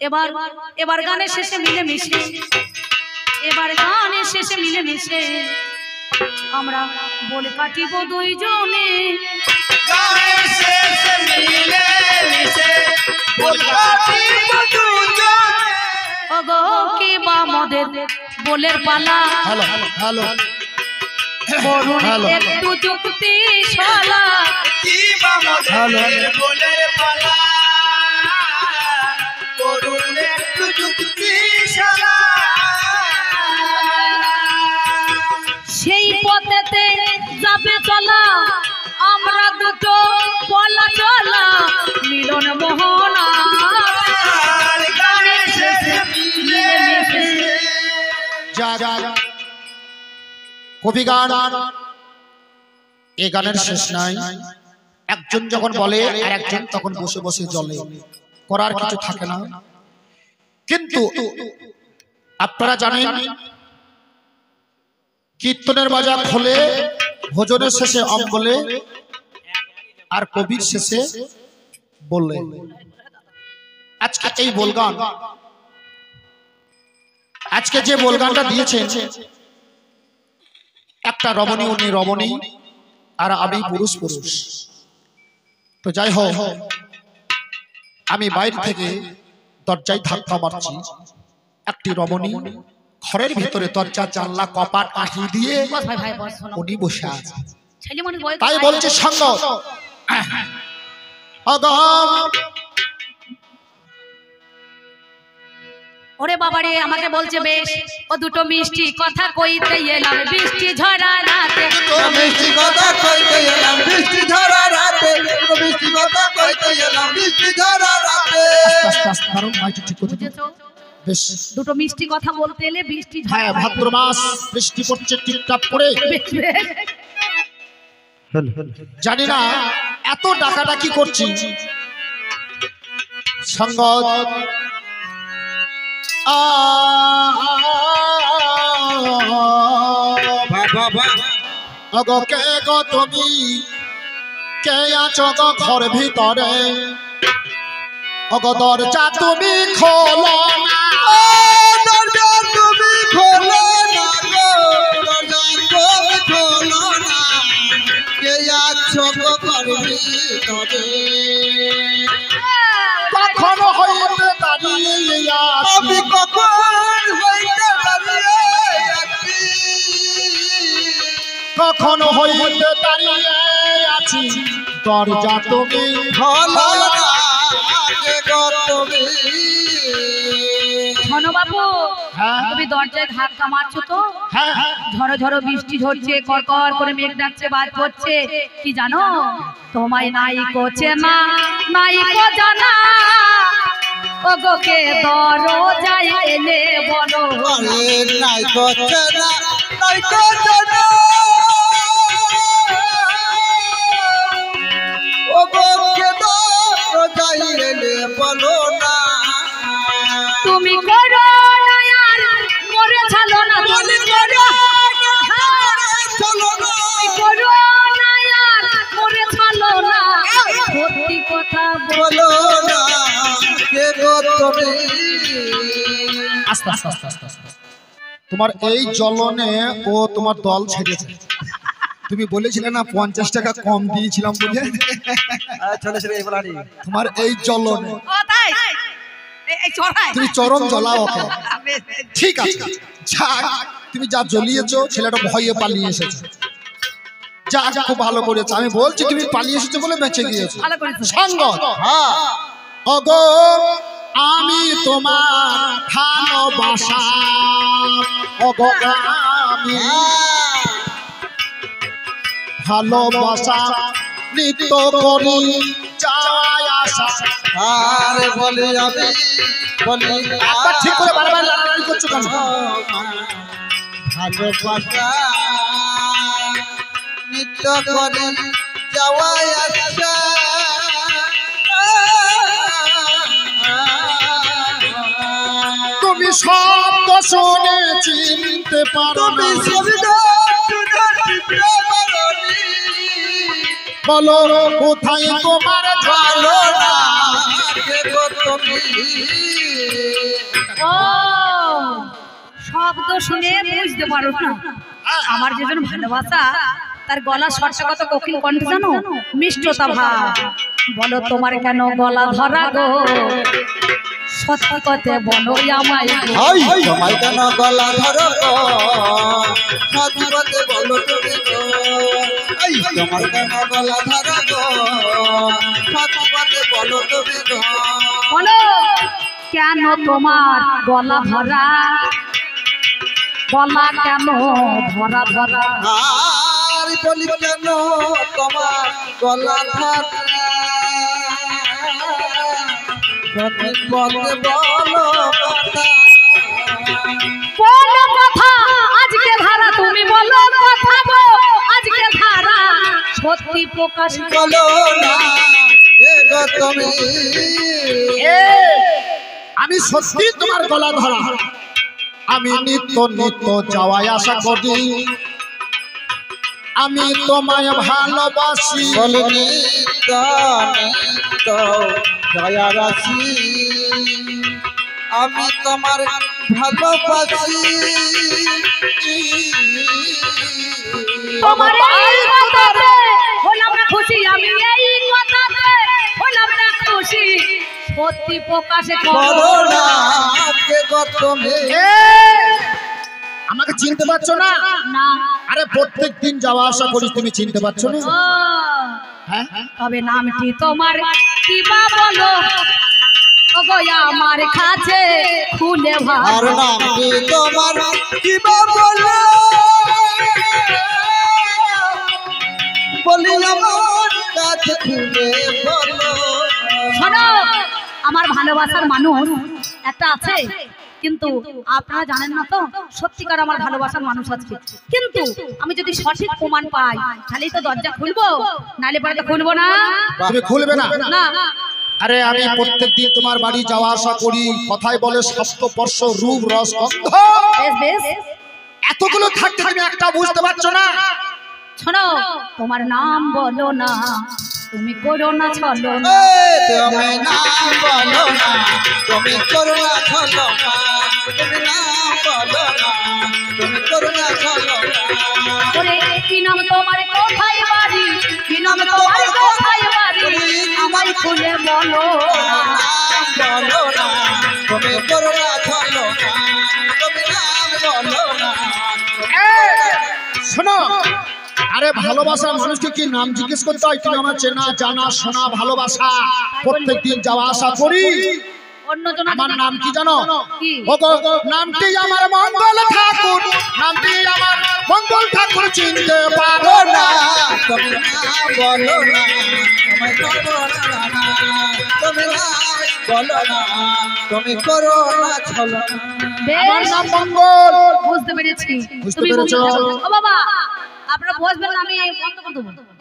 এবার এবার গানের শেষে মিলে মিশে এবার গানের শেষে মিলে মিশে আমরা বলে কাটিব দুইজনে। গানের শেষে মিলে মিশে বল কাটিব দুজনে। ওগো কি বা মদের বলের পালা। Hello hello hello. একটু যুক্তি শালা। কি বা মদের বলের পালা। সেই পথেতে যাবে চলা, আমরা দুটো বলা চলা, মিলন মোহনা। কবি গান এ গানের শেষ নাই। একজন যখন বলে আর একজন তখন বসে বসে জলে, করার কিছু থাকে না। কিন্তু আপনারা জানেন, কীর্তনের বাজার খোলে ভোজনের শেষে অম বলে আর কবির শেষে বললে। আজকে এই বলগান, আজকে যে বলগানটা দিয়েছেন, একটা রমণী, উনি রমণী, আর আমি পুরুষ পুরুষ। তো যাই হোক, আমি বাইরে থেকে দরজায় ধাক্কা মারছি। একটি রমণী ঘরের ভিতরে দরজা জানলা কপাট আহি দিয়ে উনি বসে আছে। তাই বলছে সঙ্গ অগম ওরে বাবারে আমাকে বলছে বেশ ও দুটো মিষ্টি কথা কইতে এলাম। বৃষ্টি ঝরা রাতে মিষ্টি কথা কইতে এলাম। বৃষ্টি ঝরা রাতে তো মিষ্টি কথা কইতে এলাম। বৃষ্টি ঝরা রাতে। দুটো মিষ্টি কথা বলতে এলে বৃষ্টি হ্যাঁ ভাদ্র মাস বৃষ্টি পড়ছে টিপটাপ করে। জানি না এত ডাকাটা কি করছি। সঙ্গত অগ কে গো তুমি কে আছো গো ঘর ভিতরে অগ দরজা তুমি খোলো না দরজা তুমি খোলো না গো দরজা তুমি খোলো না কে গো কখনো হইতে দাঁড়িয়ে আমি কখন হইতে দাঁড়িয়ে আছি? কখনো হইতে দাঁড়িয়ে আছি। দরজা তুমি গো তুমি। শোনো বাবু হ্যাঁ তুমি দরজায় ধাক্কা মারছো তো? হ্যাঁ। হ্যাঁ ঝড়ো ঝড়ো বৃষ্টি ঝরছে কড়কড় করে মেঘ ডাকছে বাদ পড়ছে কি জানো? তোমায় নাই কোচে না নাই কো জানা ওগোকে দরজায় এলে বলো। নাই না নাই বলো তুমি করো আস্তে আস্তে আস্তে আস্তে আস্তে। তোমার এই জ্বলনে ও তোমার দল ছেড়েছে। তুমি বলেছিলে না পঞ্চাশ টাকা কম দিয়েছিলাম বলে? তোমার এই জ্বলনে। ও তাই? এই- এই চড়াই তুমি চরম জ্বলাও ঠিক আছে। যা তুমি যা জ্বলিয়েছো ছেলেটা ভয়ে পালিয়ে এসেছে। যা খুব ভালো করেছে। আমি বলছি তুমি পালিয়ে এসেছ বলে বেঁচে গিয়েছো। ভালো করেছ। সঙ্গত হ্যাঁ। অগো। আমি তোমার ভালোবাসা। অগো আমি ভালোবাসা নিত্য করি যাওয়াই আসা। আর বলি আমি বলি একবার ঠিক করে বারবার লাড়ালাড়ি করছ কেন? ভালোবাসা নিত্য করে যাওয়াই আসা। তুমি সব শুনে চিনতে পারো বলো কোথায় তোমার ভালো শব্দ শুনে বুঝতে পারো না। আমার যেজন ভালোবাসা তার গলা সরষা কত কোকিল কণ্ঠ জানো? মিষ্টতা ভাব। বলো তোমার কেন গলা ধরা গো? সত্যি কথা বলো আমায় তোমায় কেন গলা ধরো। গো সাধু পথে বলো তুমি তোমার কেন গলা ধরো বলো তুমি গো বলো কেন তোমার গলা ধরা? গলা কেন ধরা ধরা? আর বলি কেন তোমার গলা ধরা? সঠিক পথে বলো কথা। বলো কথা। আজকে ধারা তুমি বলো কথা গো। আজকে ধারা সত্যি প্রকাশ বলো না এ গো তুমি। এ, আমি সত্যি তোমার গলা ধরা। আমি নিত্য নিত্য যাওয়াই আশা করি। আমি তোমায় ভালোবাসি। বল নিত্য নিত্য জয়া রাশি আমি তোমার ভালোবাসি। তোমার এই কথাতে হলাম না খুশি। আমি এই কথাতে হলাম না খুশি। সত্যি প্রকাশে বলো করো। না কে গো তুমি আমাকে চিনতে পারছ না? না। আরে প্রত্যেক দিন যাওয়া আসা করি তুমি চিনতে পারছ না? হ্যাঁ? তবে নামটি তোমার? কি বা বলো? ওগো আমার কাছে খুলে ভালো। আর নাম কি তোমার? কি বা বলো? বলি আমার কাছে খুলে বলো। শোনো আমার ভালোবাসার মানুষ একটা আছে? কিন্তু আপনারা জানেন না তো সত্যিকার আমার ভালোবাসার মানুষ আছে কিন্তু আমি যদি সঠিক প্রমাণ পাই তাহলেই তো দরজা খুলবো। নালে পরে তো খুলবো না। তুমি খুলবে না? না। আরে আমি প্রত্যেক দিন তোমার বাড়ি যাওয়া আসা করি কথায় বলে সপ্তপর্শ রূপ রস গন্ধ। এতগুলো থাকতে তুমি একটা বুঝতে পারছ না? শোনো তোমার নাম বলো না। তুমি করো না ছলো তুমি নাম বলো না তুমি করুণা ছলো না তুমি নাম বলো না তুমি করুণা ছলো ওরে কি নাম তোমার? কোথায় বাড়ি? কি নাম তোমার? কোথায় বাড়ি? আমায় খুলে বলো না। বলো না তুমি করুণা ছলো না তুমি নাম বলো না শোনো আরে ভালোবাসা মানুষকে কি নাম জিজ্ঞেস করতে হয়? তুমি আমার চেনা জানা শোনা ভালোবাসা। প্রত্যেক দিন যাওয়া আসা করি। অন্য আমার নাম কি জানো? কি? নামটি আমার মঙ্গল ঠাকুর। নামটি আমার মঙ্গল ঠাকুর। চিনতে পারো না। তুমি নাম বলো না তুমি না বলো না তুমি ছলো না আমার নাম মঙ্গল। বুঝতে পেরেছি। বুঝতে পেরেছ? ও বাবা। আপনারা বসবেন না, আমি বন্ধ করে দেবো।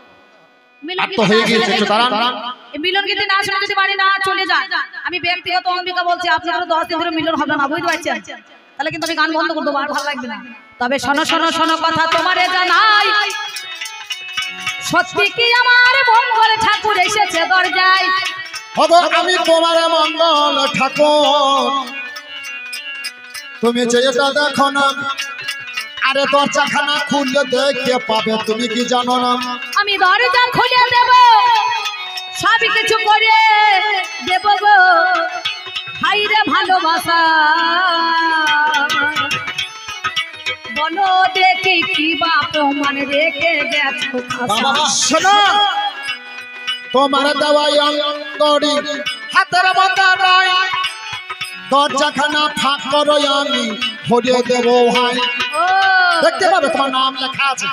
মিলন গীতি না শুনে- যদি বাড়ি না চলে যায় আমি ব্যক্তিগত অম্বিকা বলছি আপনারা দশ দিন ধরে মিলন হবে না বুঝতে পারছেন? তাহলে কিন্তু আমি গান বন্ধ করে দেবো আর ভালো লাগবে না। তবে শোনো শোনো শোনো কথা তোমারে জানাই। সত্যি কি আমার মঙ্গল ঠাকুর এসেছে দরজায়? ওগো আমি তোমার মঙ্গল ঠাকুর। তুমি যেটা দেখো না আরে দরজাখানা খুললে দেখতে পাবে তুমি কি জানো না? আমি দরজা খুলে দেব সব কিছু করে দেব গো। হাইরে ভালোবাসা। বলো দেখি কি বা প্রমাণ রেখে গেছো। শোনো। তোমার দেওয়াই অঙ্গরি হাতের বাতা নাই দরজাখানা ফাঁক করো আমি। ভরিয়ে দেবো ভাই দেখতে পাবে তোমার নাম লেখা আছে।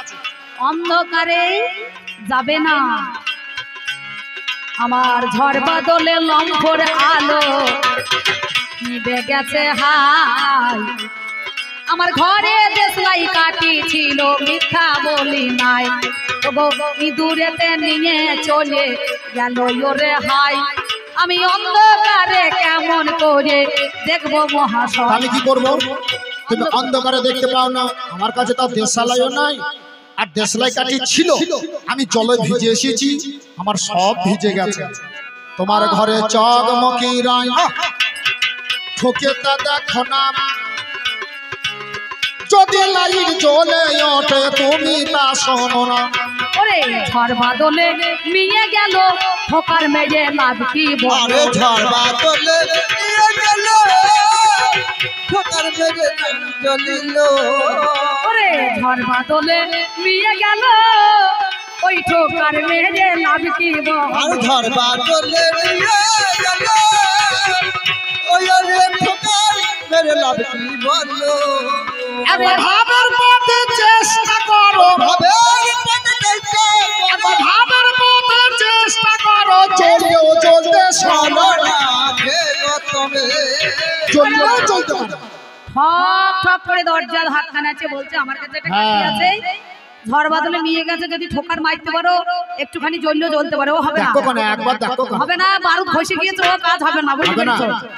অন্ধকারে যাবে না। আমার ঝড় বাদলে লম্ফর আলো নিবে গেছে হাই। আমার ঘরে দেশলাই কাটি ছিল মিথ্যা বলি নাই। ওগো ইঁদুরেতে নিয়ে চলে গেল ওরে হাই। আমি অন্ধকারে কেমন করে দেখব মহাশয়? আমি কি করব? তুমি অন্ধকারে দেখতে পাও না। আমার কাছে তো দেশালাইও নাই। আর দেশলাই কাঠি ছিল। আমি জলে ভিজে এসেছি। আমার সব ভিজে গেছে। তোমার ঘরে চকমকি রায় ঠকে তা দেখো না। যদি লাইট জ্বলে ওঠে, তুমি তা শোনো না। ওরে ঝড় বাদলে মিয়ে গেল। ঠোকার মেরে লাভ কি বলো? ঝড় বাদলে নিয়ে গেল। ঠোকার মেরে চলিল। ওরে ঝড় বাদলে মিয়ে গেল। ওই ঠোকার মেরে লাভ কি বলো? ঝড় বাদলে নিয়ে গেল। ওই ঠোকার মেরে লাভ কি বলল একবার ভাবের পথে চেষ্টা করো। ভাবের চলেও চলতে শোনো না চললেও চলতে ঠক ঠক করে দরজা ধাক্কা নাচে বলছে আমার কাছে একটা কাঠি হ্যাঁ। আছে। ঝড় বাদলে মিয়ে গেছে যদি ঠোকার মারতে পারো একটুখানি জ্বলতে পারো হবে না। দেখো কোনে একবার দেখো কোনে। হবে না বারুদ খসে গিয়েছে ও কাজ হবে না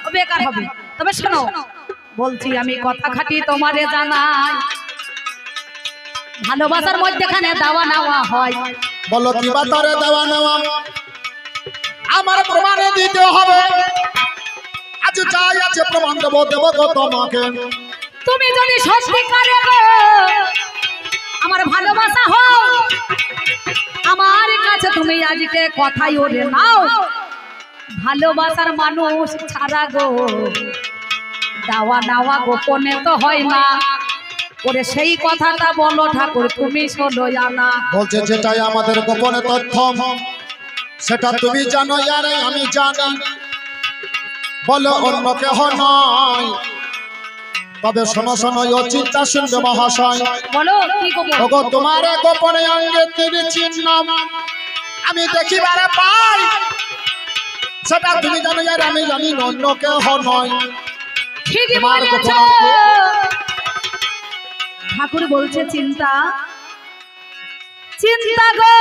ও বেকার হবে। তবে শোনো বলছি আমি কথা খাটি তোমারে জানাই। ভালোবাসার মধ্যেখানে দাওয়া নেওয়া হয়। বলো কি দেওয়া নেওয়া? আমার প্রমাণে দিতে হবে। আজ যাই আছে প্রমাণ দেবো দেবো গো তোমাকে। তুমি যদি সত্যিকারে আমার ভালোবাসা হও আমার কাছে তুমি আজকে কথাই ওরে নাও। ভালোবাসার মানুষ ছাড়া গো দাওয়া নেওয়া গোপনে তো হয় না। ওরে সেই কথাটা বলো ঠাকুর তুমি শোনো জানা বলছে যেটাই আমাদের গোপনে তথ্য। সেটা তুমি জানো আরে আমি জানি। বলো অন্য কেহ নয়। তবে শোনো শোনো ও চিন্তা শুনবে মহাশয়। ওগো তোমার গোপনে অঙ্গে তীর চিহ্ন। আমি দেখিবারে পাই। সেটা তুমি জানো আর আমি জানি অন্য কেহ নয়। তোমার ঠাকুর বলছে। চিন্তা চিন্তা গো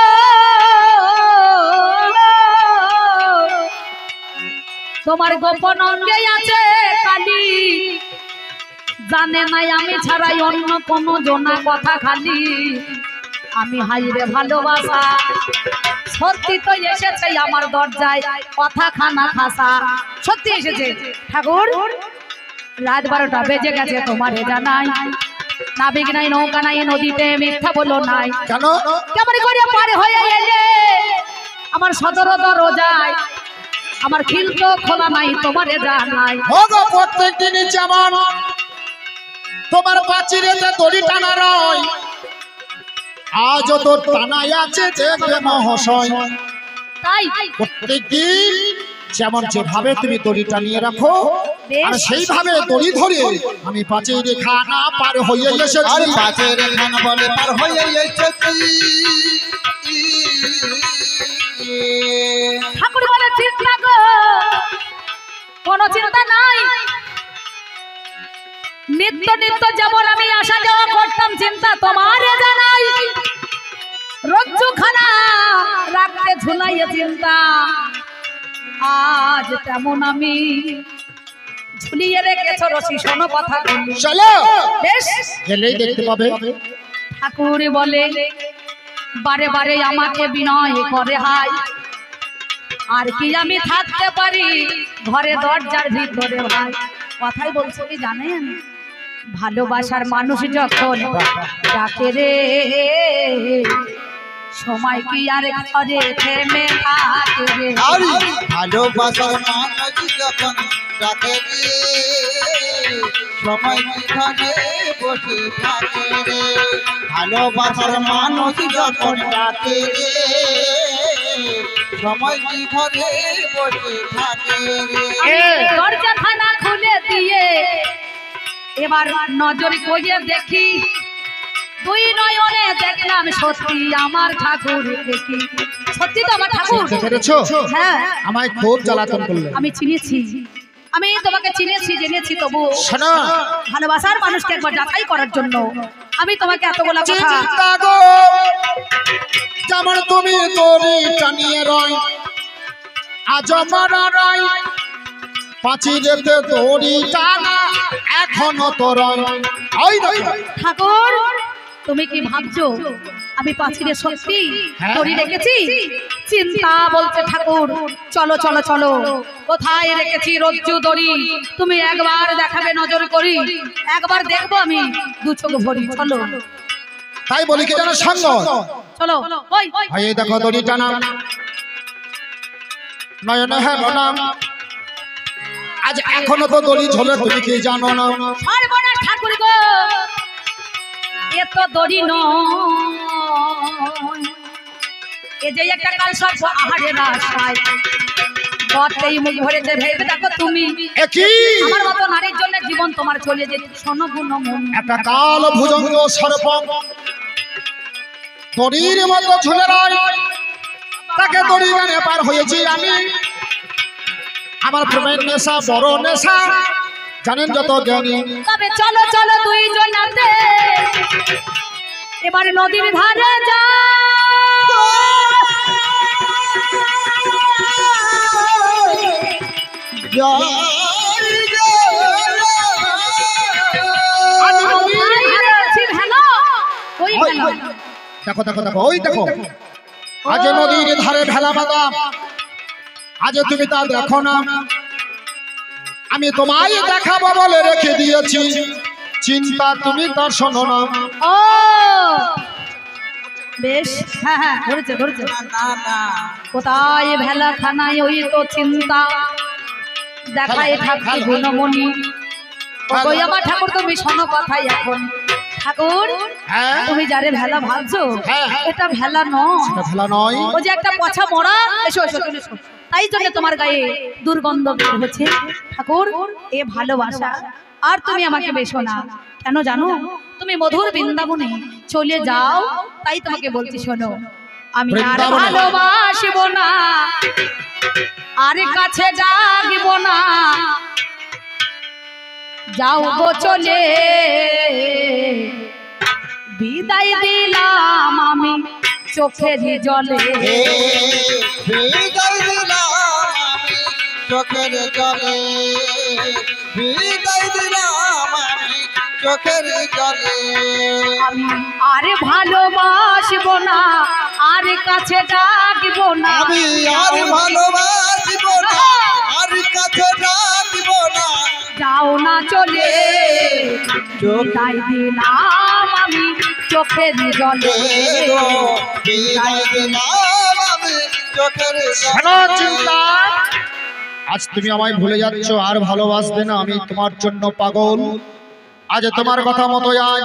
তোমার গোপন অঙ্গে আছে কালি। জানে নাই আমি ছাড়াই অন্য কোনো জনা কথা খালি। আমি হাইরে ভালোবাসা সত্যি তো এসেছে আমার দরজায় কথা খানা খাসা। সত্যি এসেছে। ঠাকুর রাত বারোটা বেজে গেছে তোমার এটা নাই। নাবিক নাই নৌকা নাই নদীতে মিথ্যা বলো নাই। কেন? কেমন করে পারে হয়ে এলে? আমার সতেরো রোজায়। আমার খিল তো খোলা নাই তোমারে জানাই ওগো প্রত্যেক দিনই যেমন তোমার পাচিরেতে দড়ি টানা রয় আজও তোর টানাই আছে দেখবে মহাশয়। তাই? প্রত্যেক দিন যেমন যেভাবে তুমি দড়ি টানিয়ে রাখো আর সেইভাবে দড়ি ধরে আমি পাঁচে রেখা না পার হয়ে আর এসেছি। খান বলে পার হয়ে এসেছি। ঠাকুর বলে চিন্তা গো কোনো চিন্তা নাই। নিত্য নিত্য যেমন আমি আসা যাওয়া করতাম চিন্তা তোমার জানাই। রজ্জু খানা রাখতে ঝুলাইয়ে চিন্তা। আজ তেমন আমি ঝুলিয়ে রেখেছ রসি শোনো কথা। চলো। বেশ। গেলেই দেখতে পাবে। ঠাকুর বলে বারে বারে আমাকে বিনয় করে হাই। আর কি আমি থাকতে পারি ঘরে দরজার ভিতরে ভাই? কথাই বলছো কি জানেন? ভালোবাসার মানুষ যখন ডাকে রে, সময় কি আর ঘরে থেমে থাকে রে? ভালোবাসার মানুষ যখন ডাকে রে সময় যেখানে বসে থাকে রে। ভালোবাসার মানুষ যখন ডাকে রে সময় বসে থাকে রে। দরজা খানা খুলে দিয়ে এবার নজর করিয়ে দেখি দুই নয়নে দেখলাম সত্যি আমার ঠাকুর দেখি সত্যি তো আমার ঠাকুর? হ্যাঁ। আমায় খুব জ্বালাতন করলে। আমি চিনেছি। আমি তোমাকে চিনেছি জেনেছি তবু ভালোবাসার মানুষকে একবার যাচাই করার জন্য। আমি তোমাকে এতগুলা কথা যেমন তুমি টানিয়ে রয় আজ মারা রয়। পাঁচিরেতে দড়ি টানা এখনও তো রয়। ঠাকুর তুমি কি ভাবছ আমি পাখিরে সত্যি হ্যাঁ। দড়ি রেখেছি। চিন্তা বলছে ঠাকুর। চলো চলো চলো। কোথায় রেখেছি রজ্জু দড়ি? তুমি একবার দেখাবে নজর করি। একবার দেখব আমি দু চোখ ভরি। চলো। তাই বলি কি জানো সঙ্গ চলো ওই ভাই এই দেখো দড়ি টানা। নয়নে হ্যাঁ নাম আজ এখনও তো দড়ি ঝোলে তুমি কি জানো না? সর্বনাশ ঠাকুর গো! এ তো দড়ি এ যে একটা কাল গতেই মুখ ভরেছে ভেবে দেখো তুমি। আমার মতো নারীর জন্য জীবন তোমার চলে যেত। শোনো গুণ একটা কাল ভুজঙ্গ সর্প। দড়ির মতো ঝুলে রয়। তাকে দড়ি গানে পার হয়েছি আমি। আমার প্রেমের নেশা বড় নেশা। জানেন যত জ্ঞানী। তবে চলো চলো দুইজন নাতে এবার নদীর ধারে যা। দেখো দেখো দেখো ওই দেখো। আজ নদীর ধারে ভেলা বাদাম আজ তুমি তা দেখো না। আমি তোমায় দেখাবো বলে রেখে দিয়েছি। চিন্তা তুমি তার শোনো না। ও! বেশ হ্যাঁ হ্যাঁ ধরেছে ধরেছে। কোথায় ভেলা খানায় ওই তো চিন্তা? দেখায় ঠাকুর গুণমণি। ওই আমার ঠাকুর তুমি শোনো কথাই এখন। ঠাকুর হ্যাঁ? তুমি যারে ভেলা ভাবছ। এটা ভেলা নয়। ভেলা নয়। ও যে একটা পছা মরা এসো এসো। তাই জন্য তোমার গায়ে দুর্গন্ধ বের হচ্ছে ঠাকুর এ ভালোবাসা। আর তুমি আমাকে বেশো না। কেন জানো? তুমি মধুর বৃন্দাবনে চলে যাও তাই তোমাকে বলছি শোনো। আমি আর ভালোবাসব না। আর কাছে ডাকব না। যাও গো চলে। বিদায় দিলাম আমি। চোখের জলে। চোখের জলে। দিলাম আমি চোখের জলে। আমি আর ভালোবাসব না আর কাছে ডাকব না। আমি আর ভালোবাসিব না আর কাছে রাখব না। যাও না চলে চোখ বিদায় দিলাম আমি। চোখের জলে চিন্তা। আজ তুমি আমায় ভুলে যাচ্ছ আর ভালোবাসবে না আমি তোমার জন্য পাগল। আজ তোমার কথা মতো আজ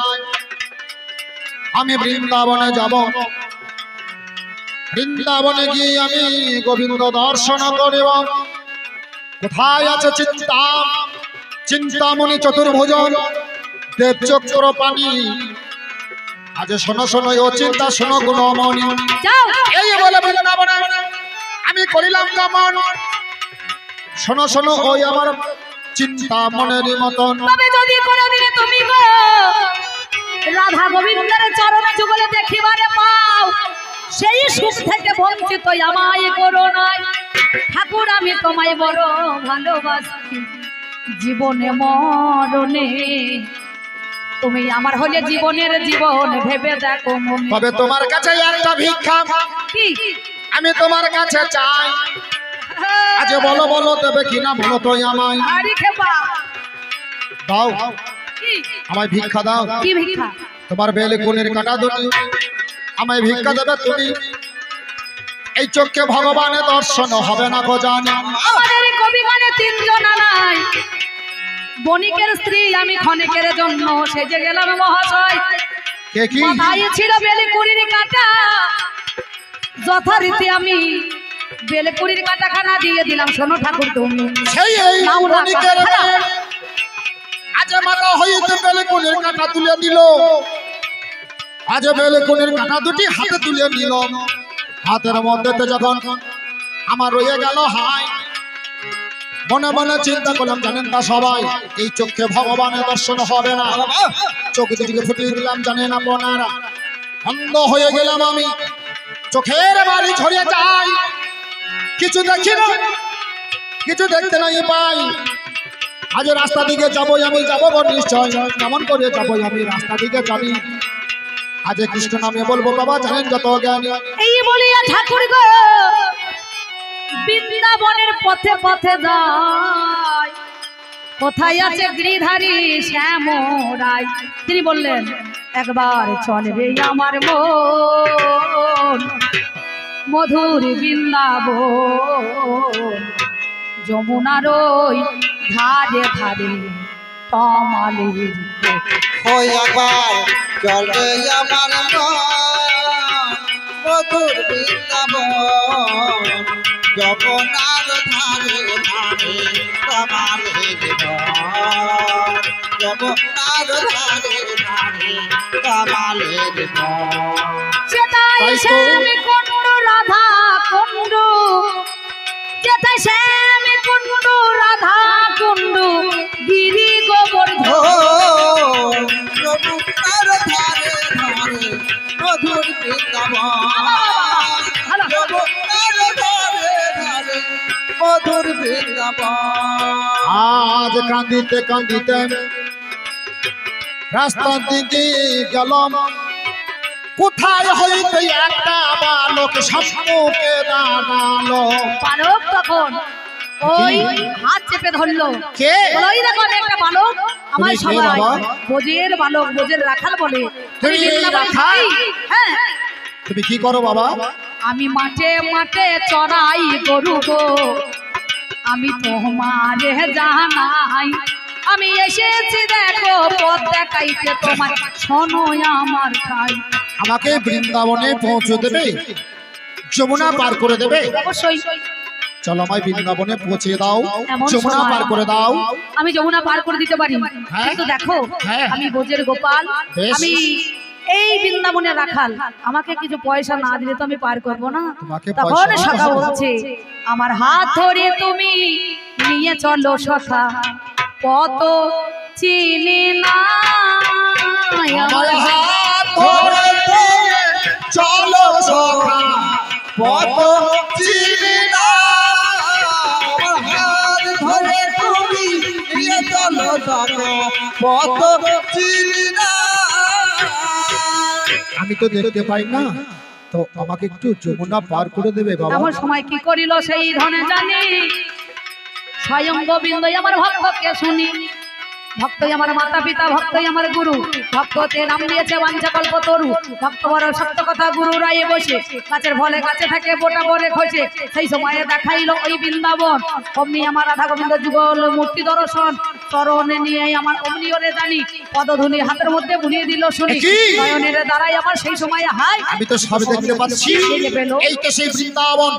আমি বৃন্দাবনে যাব। বৃন্দাবনে গিয়ে আমি গোবিন্দ দর্শন করিব। কোথায় আছে চিন্তা? চিন্তামণি চতুর্ভুজন দেবচক্র পানি আজ শোনো শোনো ও চিন্তা শোনো গুণমণি যাও। এই বলে বৃন্দাবনে আমি করিলাম গমন শোনো শোনো ওই আমার চিন্তা মনের মতন। তবে যদি কোনোদিনে তুমি গো রাধা গোবিন্দের চরণ যুগলে দেখিবারে পাও সেই সুখ থেকে বঞ্চিত আমায় করো নাই। ঠাকুর আমি তোমায় বড় ভালোবাসি। জীবনে মরণে তুমি আমার হলে জীবনের জীবন ভেবে দেখো তবে তোমার কাছে একটা ভিক্ষা। কি? আমি তোমার কাছে চাই। আজ বলো বলো দেবে কিনা বলো তো আমায়। দাও। কি? আমায় ভিক্ষা দাও। কি ভিক্ষা? তোমার বেলে কোনের কাটা দুটি। আমায় ভিক্ষা দেবে তুমি। এই চোখে ভগবানের দর্শন হবে না গো জানি আমাদের এই কবিগানে তিনজন নাই বণিকের স্ত্রী আমি ক্ষণিকের জন্য সেজে গেলাম মহাশয়। মাথায় ছিল বেলকুড়ির কাটা। যথারীতি আমি বেলকুড়ির কাটা খানা দিয়ে দিলাম। শোনো ঠাকুর তুমি। মেয়ে। আজ মাথা হইতে বেলে কাটা তুলে দিল আজ বেলে কোনের কাটা দুটি হাতে তুলে নিল। হাতের মধ্যে যখন আমার রয়ে গেল হাই। মনে মনে চিন্তা করলাম, জানেন না সবাই, এই চোখে ভগবানের দর্শন হবে না। চোখ দিকে ফুটিয়ে দিলাম, জানেন আপনারা অন্ধ হয়ে গেলাম আমি। চোখের বাড়ি ছড়িয়ে যাই। কিছু দেখি না, কিছু দেখতে নাই পাই। আজ রাস্তা দিকে যাব আমি, যাব নিশ্চয়। কেমন করে যাব আমি, রাস্তা দিকে যাবি। আজ কৃষ্ণ নামে বলব, বাবা, জানেন যত জ্ঞানী। এই বলিয়া ঠাকুর গো বৃন্দাবনের পথে পথে যায় কোথায় আছে গিরিধারী শ্যামরাই? তিনি বললেন, একবার চলে রে আমার মন মধুর বৃন্দাবন। যমুনার ওই ধারে ধারে তমালের একবার চলে আমার মন মধুর বৃন্দাবন যমুনার ধারে ধারে কামালের বন যমুনার ধারে ধারে কামালের বন শ্যাম কুণ্ড রাধা কুণ্ড শ্যাম আজ কান্দিতে কান্দিতে রাস্তার দিকে গেলাম। কোথায় হইতে একটা বালক সম্মুখে দাঁড়াল? বালক তখন ওই হাত চেপে ধরলো। কে? ওই একটা বালক। আমার সবাই? বোঝের বালক বোঝের রাখাল বলে। তুমি রাখাল? হ্যাঁ। তুমি কি করো বাবা? আমি মাঠে মাঠে চড়াই গরু গো। আমি তোমারে জানাই। আমি এসেছি দেখো পথ দেখাইতে তোমার শোনো আমার ঠাই। আমাকে বৃন্দাবনে পৌঁছে দেবে? যমুনা পার করে দেবে? অবশ্যই। চলো আমায় বৃন্দাবনে পৌঁছে দাও। যমুনা পার করে দাও। আমি যমুনা পার করে দিতে পারি। হ্যাঁ? কিন্তু দেখো হ্যাঁ। আমি বোঝের গোপাল। আমি এই বৃন্দাবনে রাখাল আমাকে কিছু পয়সা না দিলে তো আমি পার করব না? তখন সখা বলছে আমার হাত ধরে তুমি নিয়ে চলো সখা কত চিনি না আমার হাত ধরে চলো সখা পথ চিনি না আমার হাত ধরে তুমি নিয়ে চলো সখা পথ চিনি না আমি তো দেখতে পাই না। তো আমাকে একটু যমুনা পার করে দেবে, বাবা। আমার সময় কি করিল সেই ধনে জানি? স্বয়ং গোবিন্দ আমার ভক্তকে শুনি। ভক্তই আমার মাতা পিতা ভক্তই আমার গুরু। ভক্ততে নাম দিয়েছে বাঞ্ছা কল্প তরু। ভক্ত বড় সত্য কথা গুরু রায়ে বসে। গাছের ফলে গাছে থাকে বোটা বলে খসে। সেই সময়ে দেখাইল ওই বৃন্দাবন। অমনি আমার রাধা গোবিন্দ যুগল মূর্তি দর্শন। চরণে নিয়ে আমার অমনি ওরে জানি। পদধুনি হাতের মধ্যে বুলিয়ে দিল শুনি। নয়নের দ্বারাই আমার সেই সময়ে হাই আমি তো সব দেখতে পাচ্ছি। এই তো সেই বৃন্দাবন।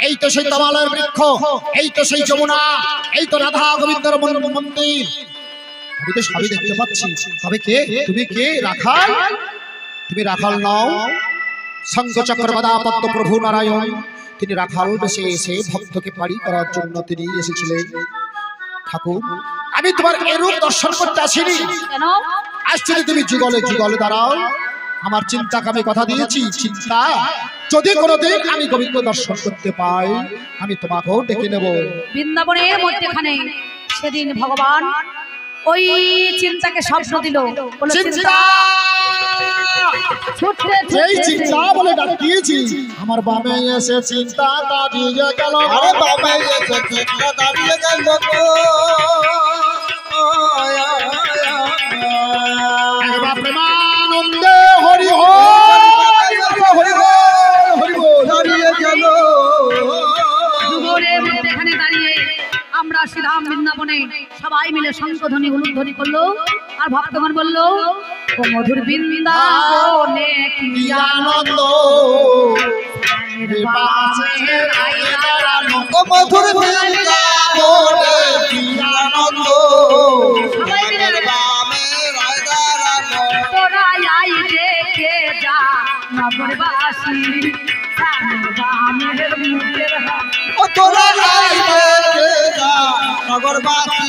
এই তো সেই তমালের বৃক্ষ। এই তো সেই যমুনা। এই তো রাধা গোবিন্দর মন- মন্দির। আমি তো সবই দেখতে পাচ্ছি। তবে কে? তুমি কে? রাখাল? তুমি রাখাল নাও। শঙ্খ চক্র গদা পদ্ম প্রভু নারায়ণ। তিনি রাখাল বেশে এসে ভক্তকে পারি করার জন্য তিনি এসেছিলেন। ঠাকুর আমি তোমার এরূপ দর্শন করতে আসিনি। যদি তুমি যুগলে যুগলে দাঁড়াও আমার চিন্তাকে আমি কথা দিয়েছি। চিন্তা যদি কোনোদিন আমি গোবিন্দ দর্শন করতে পাই আমি তোমাকেও ডেকে নেব। বৃন্দাবনের মধ্যেখানে সেদিন ভগবান ওই চিন্তাকে স্বপ্ন দিল চিন্তা! চিন্তা! বলে ডাকিয়েছি। আমার বামে এসে চিন্তা দাঁড়িয়ে গেল। আরে বাবা এসে চিন্তা দাঁড়িয়ে গেল প্রেমানন্দে হরি হরি হরি হরি দাঁড়িয়ে গেল। যুগলের দাঁড়িয়ে আমরা শ্রীরাম বৃন্দাবনে। সবাই মিলে শঙ্খধ্বনি উলুধ্বনি করল। আর ভক্তগণ বলল ও মধুর বৃন্দাবনে কি আনন্দ? মধুর বৃন্দাবনে কি আনন্দ? সবাই মিলে বামে রায় দাঁড়ানো। তোরা আই দেখে যা নগরবাসী। নগরবাসী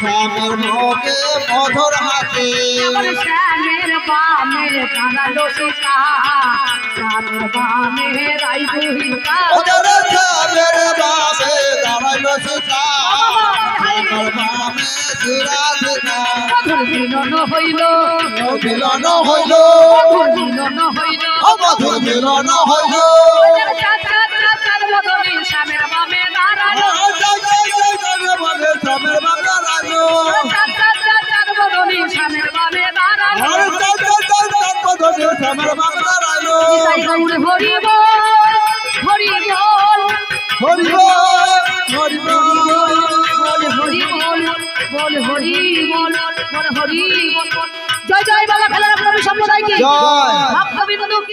শ্যামের মুখে মধুর আমার শ্যামের বামের কানালো সীতা শ্যামের বামে দাঁড়াইল সীতা। শ্যামের বামে সীতা মধুর মিলন হইল। মিলন হইল। মিলন হইল। মধুর মিলন হইল। সামের বাংলা রানো হরি হরি হরি হরি বল বল হরি বল বল হরি বল বল হরি বল। জয় জয় বাবা খেলার কবি সম্প্রদায় কি জয়। ভক্তবিন্দু কি